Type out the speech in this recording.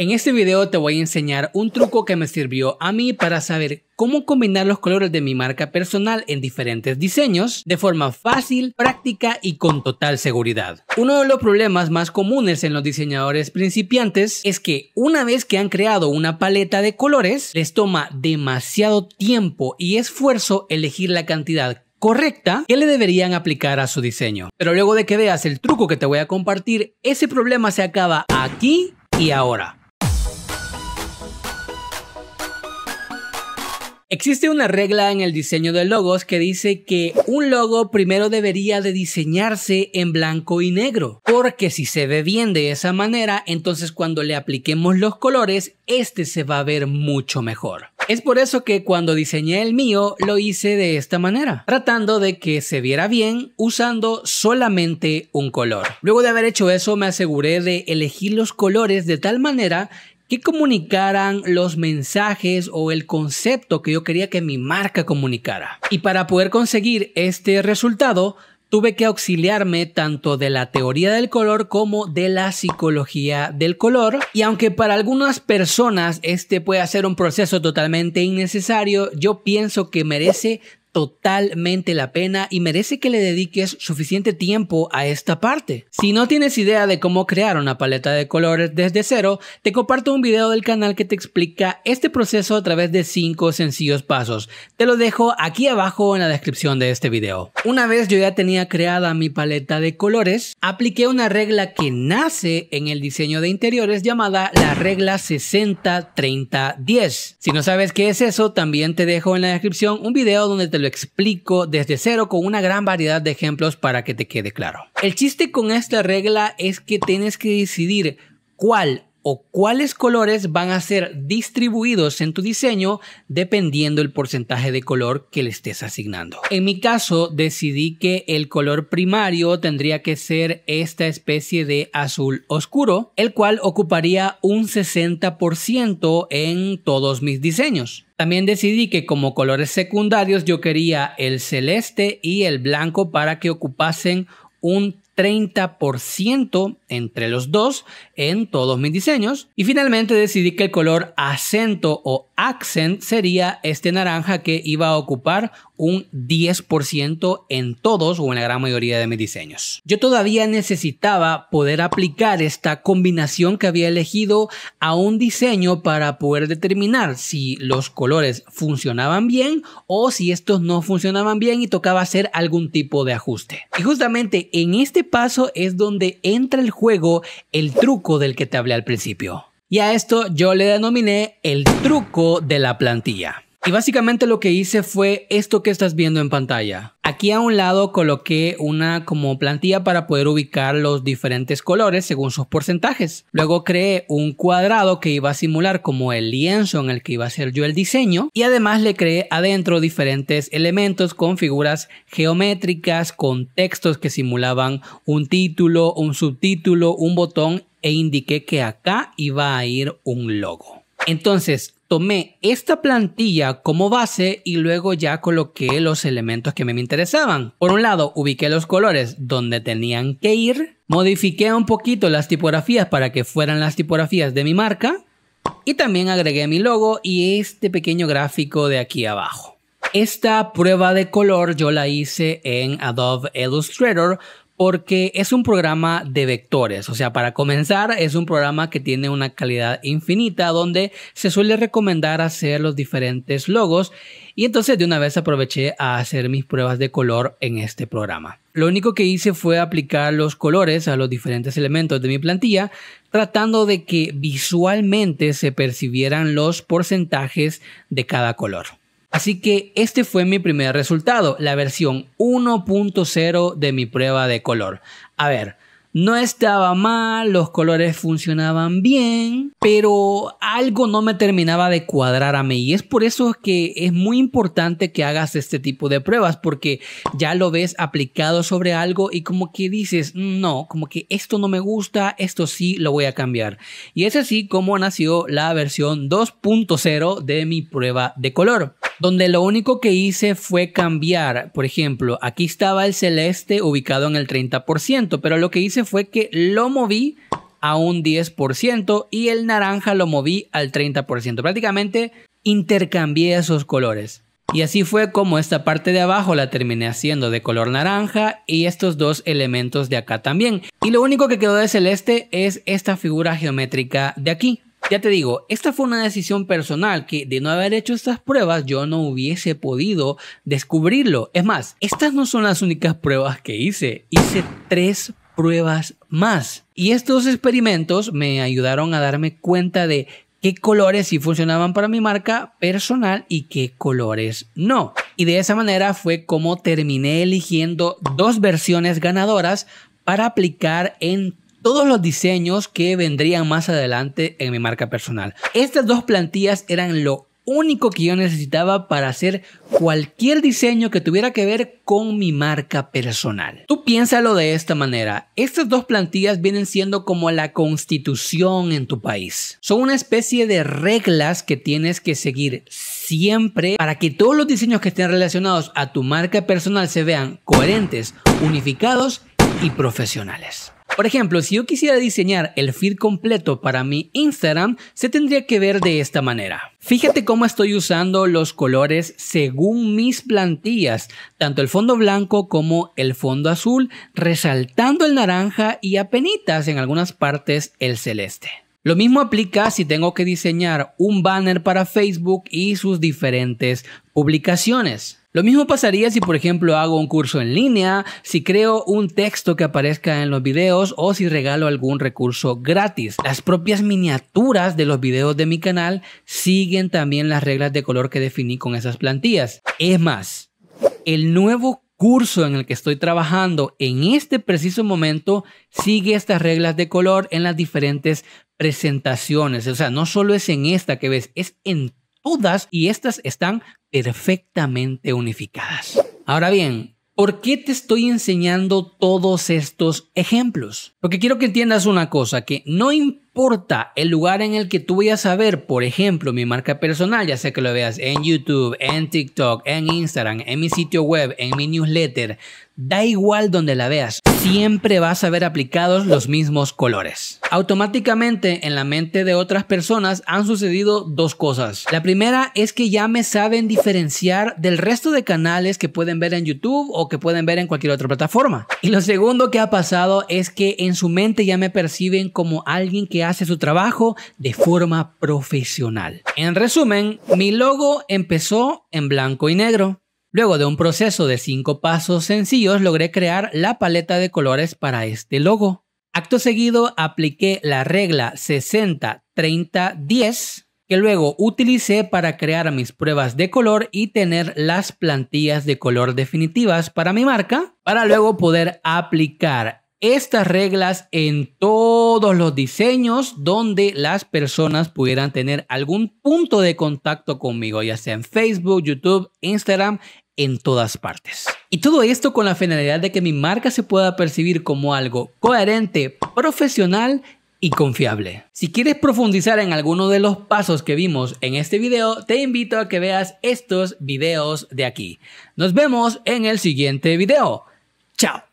En este video te voy a enseñar un truco que me sirvió a mí para saber cómo combinar los colores de mi marca personal en diferentes diseños de forma fácil, práctica y con total seguridad. Uno de los problemas más comunes en los diseñadores principiantes es que una vez que han creado una paleta de colores, les toma demasiado tiempo y esfuerzo elegir la cantidad correcta que le deberían aplicar a su diseño. Pero luego de que veas el truco que te voy a compartir, ese problema se acaba aquí y ahora. Existe una regla en el diseño de logos que dice que un logo primero debería de diseñarse en blanco y negro, porque si se ve bien de esa manera, entonces cuando le apliquemos los colores, este se va a ver mucho mejor. Es por eso que cuando diseñé el mío lo hice de esta manera, tratando de que se viera bien usando solamente un color. Luego de haber hecho eso me aseguré de elegir los colores de tal manera que comunicaran los mensajes o el concepto que yo quería que mi marca comunicara. Y para poder conseguir este resultado, tuve que auxiliarme tanto de la teoría del color como de la psicología del color. Y aunque para algunas personas este puede ser un proceso totalmente innecesario, yo pienso que merece totalmente la pena y merece que le dediques suficiente tiempo a esta parte. Si no tienes idea de cómo crear una paleta de colores desde cero, te comparto un video del canal que te explica este proceso a través de 5 sencillos pasos. Te lo dejo aquí abajo en la descripción de este video. Una vez yo ya tenía creada mi paleta de colores, apliqué una regla que nace en el diseño de interiores llamada la regla 60-30-10. Si no sabes qué es eso, también te dejo en la descripción un video donde te lo explico desde cero con una gran variedad de ejemplos para que te quede claro. El chiste con esta regla es que tienes que decidir cuál o cuáles colores van a ser distribuidos en tu diseño dependiendo el porcentaje de color que le estés asignando. En mi caso decidí que el color primario tendría que ser esta especie de azul oscuro, el cual ocuparía un 60% en todos mis diseños. También decidí que como colores secundarios yo quería el celeste y el blanco para que ocupasen un 30% entre los dos en todos mis diseños. Y finalmente decidí que el color acento o accent sería este naranja que iba a ocupar un 10% en todos o en la gran mayoría de mis diseños. Yo todavía necesitaba poder aplicar esta combinación que había elegido a un diseño para poder determinar si los colores funcionaban bien o si estos no funcionaban bien y tocaba hacer algún tipo de ajuste. Y justamente en este paso es donde entra el juego el truco del que te hablé al principio. Y a esto yo le denominé el truco de la plantilla. Y básicamente lo que hice fue esto que estás viendo en pantalla. Aquí a un lado coloqué una como plantilla para poder ubicar los diferentes colores según sus porcentajes. Luego creé un cuadrado que iba a simular como el lienzo en el que iba a hacer yo el diseño. Y además le creé adentro diferentes elementos con figuras geométricas, con textos que simulaban un título, un subtítulo, un botón e indiqué que acá iba a ir un logo. Entonces, tomé esta plantilla como base y luego ya coloqué los elementos que me interesaban. Por un lado, ubiqué los colores donde tenían que ir, modifiqué un poquito las tipografías para que fueran las tipografías de mi marca y también agregué mi logo y este pequeño gráfico de aquí abajo. Esta prueba de color yo la hice en Adobe Illustrator porque es un programa de vectores. O sea, para comenzar, es un programa que tiene una calidad infinita donde se suele recomendar hacer los diferentes logos y entonces de una vez aproveché a hacer mis pruebas de color en este programa. Lo único que hice fue aplicar los colores a los diferentes elementos de mi plantilla, tratando de que visualmente se percibieran los porcentajes de cada color. Así que este fue mi primer resultado, la versión 1.0 de mi prueba de color. A ver, no estaba mal, los colores funcionaban bien, pero algo no me terminaba de cuadrar a mí. Y es por eso que es muy importante que hagas este tipo de pruebas, porque ya lo ves aplicado sobre algo y como que dices, no, como que esto no me gusta, esto sí lo voy a cambiar. Y es así como nació la versión 2.0 de mi prueba de color donde lo único que hice fue cambiar, por ejemplo, aquí estaba el celeste ubicado en el 30%, pero lo que hice fue que lo moví a un 10% y el naranja lo moví al 30%. Prácticamente intercambié esos colores. Y así fue como esta parte de abajo la terminé haciendo de color naranja y estos dos elementos de acá también. Y lo único que quedó de celeste es esta figura geométrica de aquí. Ya te digo, esta fue una decisión personal que de no haber hecho estas pruebas yo no hubiese podido descubrirlo. Es más, estas no son las únicas pruebas que hice. Hice tres pruebas más. Y estos experimentos me ayudaron a darme cuenta de qué colores sí funcionaban para mi marca personal y qué colores no. Y de esa manera fue como terminé eligiendo dos versiones ganadoras para aplicar en todos los diseños que vendrían más adelante en mi marca personal. Estas dos plantillas eran lo único que yo necesitaba para hacer cualquier diseño que tuviera que ver con mi marca personal. Tú piénsalo de esta manera. Estas dos plantillas vienen siendo como la constitución en tu país. Son una especie de reglas que tienes que seguir siempre para que todos los diseños que estén relacionados a tu marca personal se vean coherentes, unificados y profesionales. Por ejemplo, si yo quisiera diseñar el feed completo para mi Instagram, se tendría que ver de esta manera. Fíjate cómo estoy usando los colores según mis plantillas, tanto el fondo blanco como el fondo azul, resaltando el naranja y apenitas en algunas partes el celeste. Lo mismo aplica si tengo que diseñar un banner para Facebook y sus diferentes publicaciones. Lo mismo pasaría si por ejemplo hago un curso en línea, si creo un texto que aparezca en los videos o si regalo algún recurso gratis. Las propias miniaturas de los videos de mi canal siguen también las reglas de color que definí con esas plantillas. Es más, el nuevo curso en el que estoy trabajando en este preciso momento sigue estas reglas de color en las diferentes presentaciones. O sea, no solo es en esta que ves, es en todas y estas están perfectamente unificadas. Ahora bien, ¿por qué te estoy enseñando todos estos ejemplos? Porque quiero que entiendas una cosa, que no importa el lugar en el que tú vayas a ver, por ejemplo, mi marca personal, ya sea que lo veas en YouTube, en TikTok, en Instagram, en mi sitio web, en mi newsletter, da igual donde la veas siempre vas a ver aplicados los mismos colores. Automáticamente en la mente de otras personas han sucedido dos cosas. La primera es que ya me saben diferenciar del resto de canales que pueden ver en YouTube o que pueden ver en cualquier otra plataforma. Y lo segundo que ha pasado es que en su mente ya me perciben como alguien hace su trabajo de forma profesional. En resumen, mi logo empezó en blanco y negro. Luego de un proceso de cinco pasos sencillos, logré crear la paleta de colores para este logo. Acto seguido, apliqué la regla 60-30-10 que luego utilicé para crear mis pruebas de color y tener las plantillas de color definitivas para mi marca, para luego poder aplicar estas reglas en todos los diseños donde las personas pudieran tener algún punto de contacto conmigo, ya sea en Facebook, YouTube, Instagram, en todas partes. Y todo esto con la finalidad de que mi marca se pueda percibir como algo coherente, profesional y confiable. Si quieres profundizar en alguno de los pasos que vimos en este video, te invito a que veas estos videos de aquí. Nos vemos en el siguiente video. Chao.